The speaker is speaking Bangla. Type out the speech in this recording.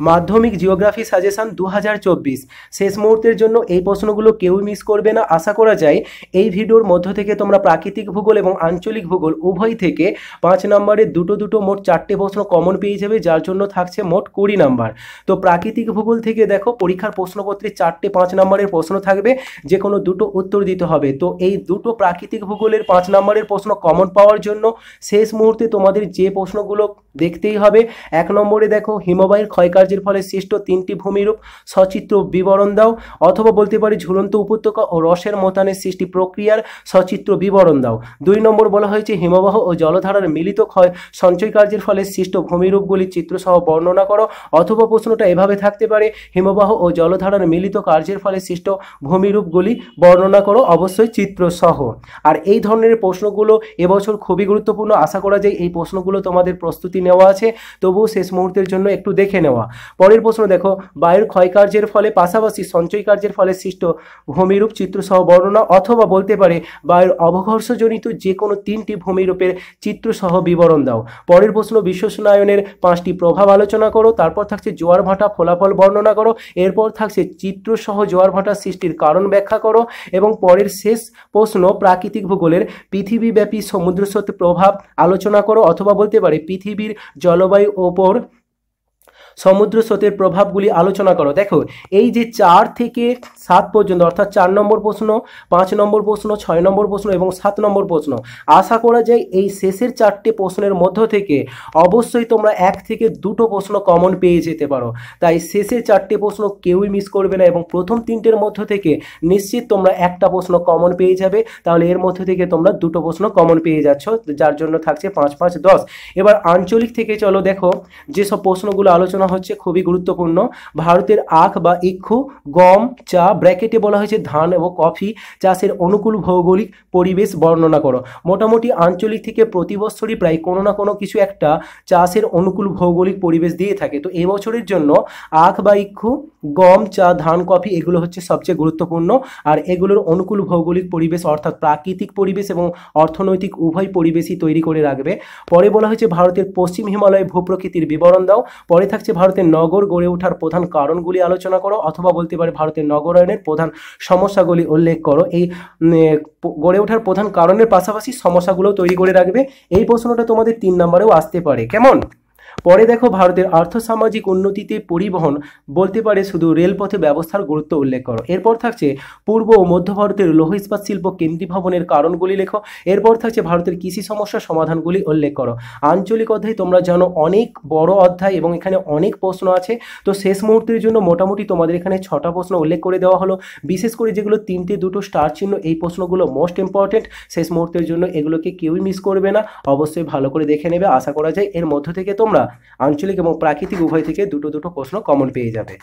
মাধ্যমিক জিওগ্রাফি সাজেশন দু শেষ মুহূর্তের জন্য এই প্রশ্নগুলো কেউই মিস করবে না। আশা করা যায় এই ভিডিওর মধ্য থেকে তোমরা প্রাকৃতিক ভূগোল এবং আঞ্চলিক ভূগোল উভয় থেকে পাঁচ নম্বরের দুটো দুটো মোট চারটে প্রশ্ন কমন পেয়ে যাবে, যার জন্য থাকছে মোট কুড়ি নাম্বার। তো প্রাকৃতিক ভূগোল থেকে দেখো, পরীক্ষার প্রশ্নপত্রে চারটে পাঁচ নম্বরের প্রশ্ন থাকবে যে কোনো দুটো উত্তর দিতে হবে। তো এই দুটো প্রাকৃতিক ভূগোলের পাঁচ নম্বরের প্রশ্ন কমন পাওয়ার জন্য শেষ মুহূর্তে তোমাদের যে প্রশ্নগুলো দেখতেই হবে। এক নম্বরে দেখো, হিমবাহের ক্ষয়কার্যের ফলে সৃষ্ট তিনটি ভূমিরূপ, সচিত্র বিবরণ দাও, অথবা বলতে পারি ঝুলন্ত উপত্যকা ও রসের মতানের সৃষ্টি প্রক্রিয়ার সচিত্র বিবরণ দাও। দুই নম্বর বলা হয়েছে, হিমবাহ ও জলধারার মিলিত ক্ষয় সঞ্চয় কার্যের ফলে সৃষ্ট ভূমিরূপগুলি চিত্রসহ বর্ণনা করো, অথবা প্রশ্নটা এভাবে থাকতে পারে, হিমবাহ ও জলধারার মিলিত কার্যের ফলে সৃষ্ট ভূমিরূপগুলি বর্ণনা করো, অবশ্যই চিত্রসহ। আর এই ধরনের প্রশ্নগুলো এবছর খুবই গুরুত্বপূর্ণ। আশা করা যায় এই প্রশ্নগুলো তোমাদের প্রস্তুতি নেওয়া আছে, তবুও শেষ মুহূর্তের জন্য একটু দেখে নেওয়া। পরের প্রশ্ন দেখো, বায়ুর ক্ষয়কার্যের ফলে পাশাপাশি সঞ্চয় কার্যের ফলে সৃষ্ট ভূমিরূপ চিত্রসহ বর্ণনা অথবা বলতে পারে বায়ুর অবঘর্ষজনিত যে কোনো তিনটি ভূমিরূপের চিত্রসহ বিবরণ দাও। পরের প্রশ্ন, বিশ্বসনায়নের পাঁচটি প্রভাব আলোচনা করো, তারপর থাকছে জোয়ার ভাটা ফলাফল বর্ণনা করো, এরপর থাকছে চিত্রসহ জোয়ার ভাটা সৃষ্টির কারণ ব্যাখ্যা করো এবং পরের শেষ প্রশ্ন, প্রাকৃতিক ভূগোলের পৃথিবীব্যাপী সমুদ্র স্রোত প্রভাব আলোচনা করো অথবা বলতে পারে পৃথিবীর জলবায়ু ওপর সমুদ্র স্রোতের প্রভাবগুলি আলোচনা করো। দেখো, এই যে চার থেকে সাত পর্যন্ত, অর্থাৎ চার নম্বর প্রশ্ন, পাঁচ নম্বর প্রশ্ন, ছয় নম্বর প্রশ্ন এবং সাত নম্বর প্রশ্ন, আশা করা যায় এই শেষের চারটে প্রশ্নের মধ্য থেকে অবশ্যই তোমরা এক থেকে দুটো প্রশ্ন কমন পেয়ে যেতে পারো। তাই শেষের চারটে প্রশ্ন কেউই মিস করবে না এবং প্রথম তিনটের মধ্য থেকে নিশ্চিত তোমরা একটা প্রশ্ন কমন পেয়ে যাবে। তাহলে এর মধ্য থেকে তোমরা দুটো প্রশ্ন কমন পেয়ে যাচ্ছ, যার জন্য থাকছে পাঁচ পাঁচ, দশ। এবার আঞ্চলিক থেকে চলো, দেখো, যেসব প্রশ্নগুলো আলোচনা হচ্ছে খুবই গুরুত্বপূর্ণ। ভারতের আখ বা ইক্ষু, গম, চা, ব্র্যাকেটে বলা হয়েছে ধান এবং কফি, চাষের অনুকূল ভৌগোলিক পরিবেশ বর্ণনা করো। মোটামুটি আঞ্চলিক থেকে প্রতি বছরই প্রায় কোনো না কোনো কিছু একটা চাষের অনুকূল ভৌগোলিক পরিবেশ দিয়ে থাকে। তো এবছরের জন্য আখ বা ইক্ষু, গম, চা, ধান, কফি এগুলো হচ্ছে সবচেয়ে গুরুত্বপূর্ণ। আর এগুলোর অনুকূল ভৌগোলিক পরিবেশ অর্থাৎ প্রাকৃতিক পরিবেশ এবং অর্থনৈতিক উভয় পরিবেশই তৈরি করে রাখবে। পরে বলা হয়েছে ভারতের পশ্চিম হিমালয় ভূপ্রকৃতির বিবরণ দাও। পরে থাকছে ভারতের নগর গড়ে ওঠার প্রধান কারণগুলি আলোচনা করো, অথবা বলতে পারে ভারতের নগরায়নের প্রধান সমস্যাগুলি উল্লেখ করো। এই গড়ে ওঠার প্রধান কারণের পাশাপাশি সমস্যাগুলো তৈরি করে রাখবে। এই প্রশ্নটা তোমাদের তিন নম্বরেও আসতে পারে। কেমন? পরে দেখো ভারতের আর্থসামাজিক উন্নতিতে পরিবহন বলতে পারে শুধু রেলপথে ব্যবস্থার গুরুত্ব উল্লেখ করো। এরপর থাকছে পূর্ব ও মধ্য ভারতের লৌহ ইস্পাত শিল্প কেন্দ্রীভবনের কারণগুলি লেখো। এরপর থাকছে ভারতের কৃষি সমস্যা সমাধানগুলি উল্লেখ করো। আঞ্চলিক অধ্যায়, তোমরা জানো অনেক বড় অধ্যায় এবং এখানে অনেক প্রশ্ন আছে। তো শেষ মুহূর্তের জন্য মোটামুটি তোমাদের এখানে ছটা প্রশ্ন উল্লেখ করে দেওয়া হলো। বিশেষ করে যেগুলো তিনটে, দুটো স্টার চিহ্ন, এই প্রশ্নগুলো মোস্ট ইম্পর্টেন্ট শেষ মুহূর্তের জন্য এগুলোকে কেউই মিস করবে না। অবশ্যই ভালো করে দেখে নেবে। আশা করা যায় এর মধ্য থেকে তোমরা আঞ্চলিক এবং প্রাকৃতিক উভয় থেকে দুটো দুটো প্রশ্ন কমন পেয়ে যাবে।